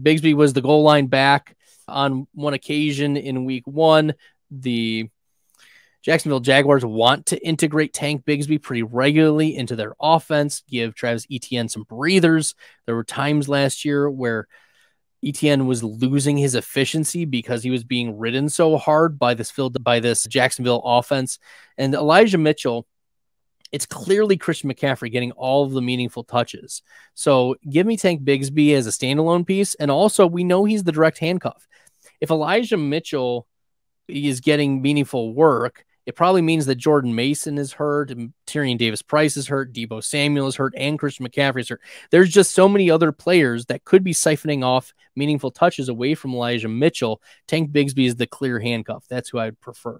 Bigsby was the goal line back on one occasion in week one. The Jacksonville Jaguars want to integrate Tank Bigsby pretty regularly into their offense, give Travis Etienne some breathers. There were times last year where Etienne was losing his efficiency because he was being ridden so hard by this field by this Jacksonville offense. And Elijah Mitchell, it's clearly Christian McCaffrey getting all of the meaningful touches. So give me Tank Bigsby as a standalone piece. And also, we know he's the direct handcuff. If Elijah Mitchell is getting meaningful work, it probably means that Jordan Mason is hurt, and Tyrion Davis Price is hurt, Deebo Samuel is hurt, and Christian McCaffrey is hurt. There's just so many other players that could be siphoning off meaningful touches away from Elijah Mitchell. Tank Bigsby is the clear handcuff. That's who I'd prefer.